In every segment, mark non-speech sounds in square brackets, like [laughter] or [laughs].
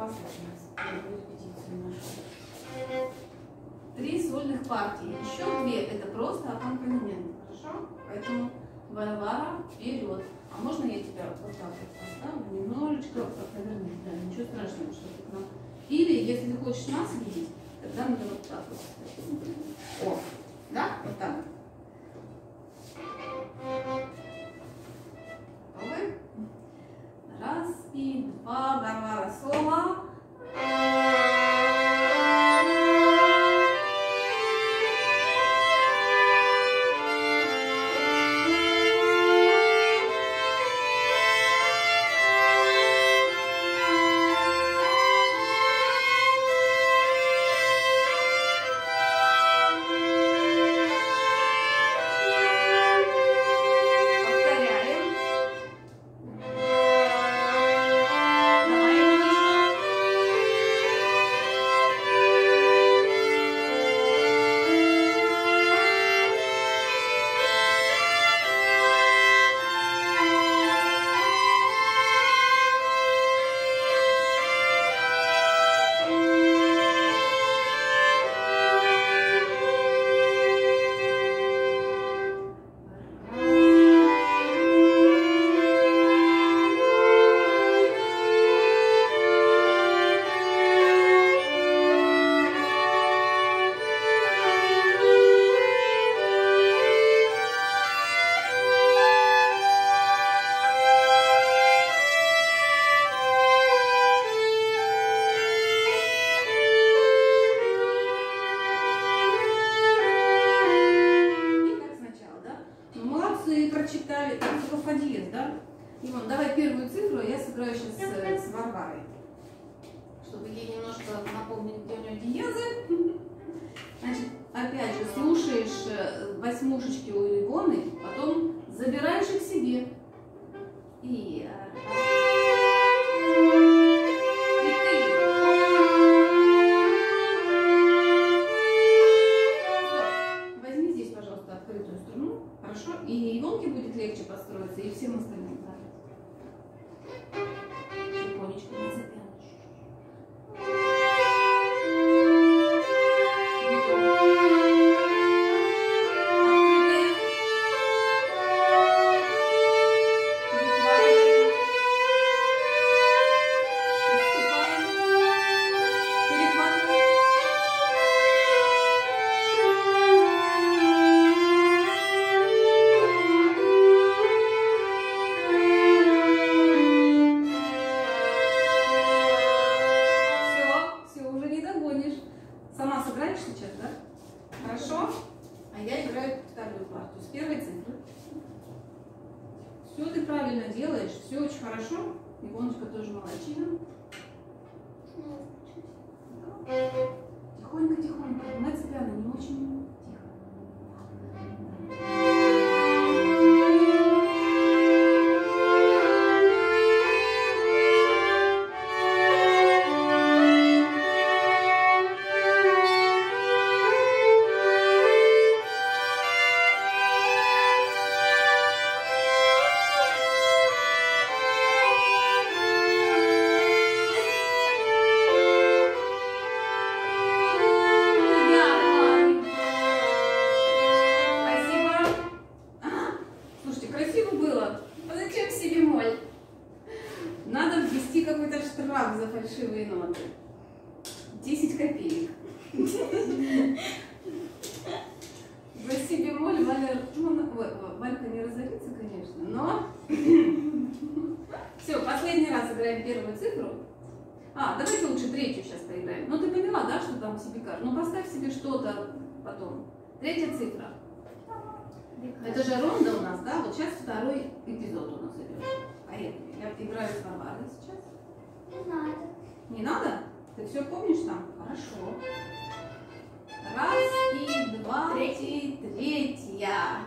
нашу. Три сольных партии. Еще две это просто аккомпанемент. Хорошо? Поэтому Варвара вперед. А можно я тебя вот так вот поставлю? Немножечко повернуть. Да, ничего страшного, что ты к нам. Или, если ты хочешь нас видеть, тогда надо вот так вот. О, да? Вот так. Первую цифру, я сыграю сейчас с, с Варварой. Чтобы ей немножко напомнить, где у нее диезы. Значит, опять же, слушаешь э, восьмушечки у Ивоны, потом забираешь их себе. И... э, и партию с первой цифры. Все ты правильно делаешь, все очень хорошо. Ивоночка тоже молодчина. Тихонько, тихонько. На тебя, она не очень штраф за фальшивые ноты. 10 копеек. За си бемоль Валька не разорится, конечно, но... [laughs] Все, последний раз играем первую цифру. А, давайте лучше третью сейчас поиграем. Ну, ты поняла, да, что там себе кажется? Ну, поставь себе что-то потом. Третья цифра. Это же ронда у нас, да? Вот сейчас второй эпизод у нас идет. Поехали. Я играю с Варварой сейчас. Не знаю. Не надо? Ты все помнишь там? Хорошо. Раз и два и третья.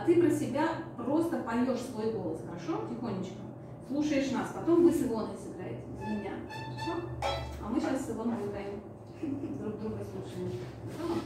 А ты про себя просто поешь свой голос, хорошо? Тихонечко. Слушаешь нас, потом вы с Ивоной сыграете за меня. Хорошо? А мы сейчас с Ивоной играем. [laughs] Друг друга слушаем. Хорошо?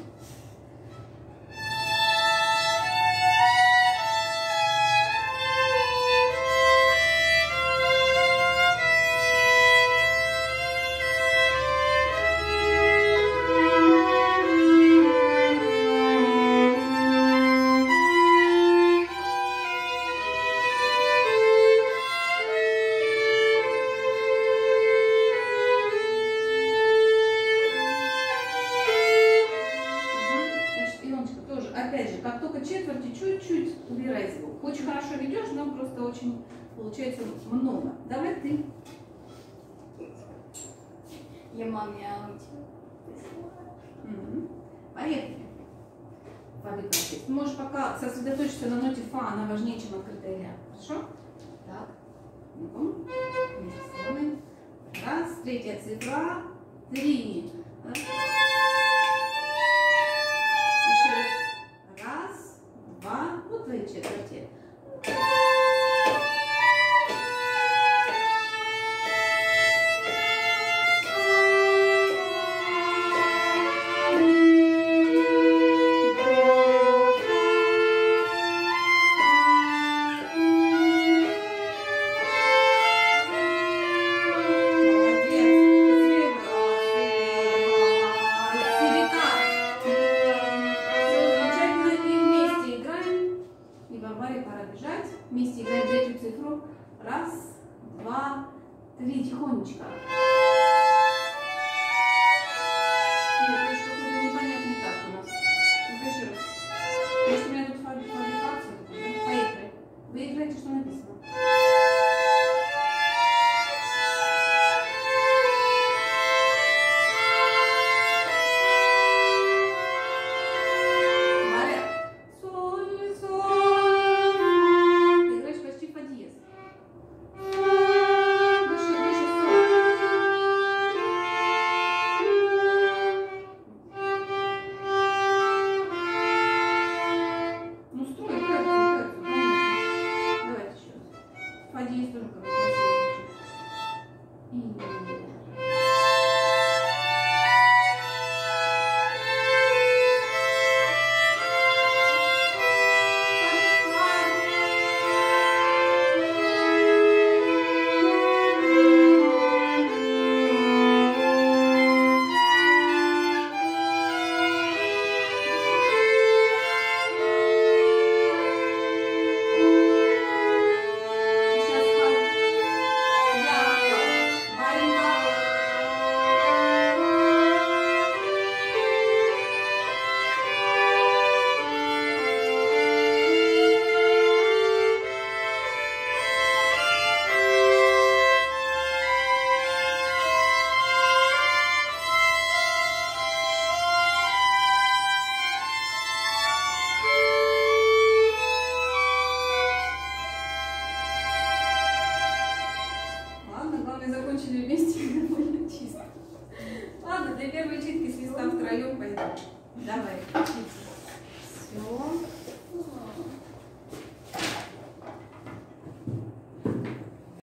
Четверти, чуть-чуть убирай звук. Очень хорошо ведешь, но просто очень получается много. Давай ты. Я маме. Мгм. Поехали. Ты можешь пока сосредоточиться на ноте фа, она важнее, чем открытая ля. Хорошо? Так. Ну. Раз, третья цифра, три. Раз. Ну твои четверти. Три. Тихонечко.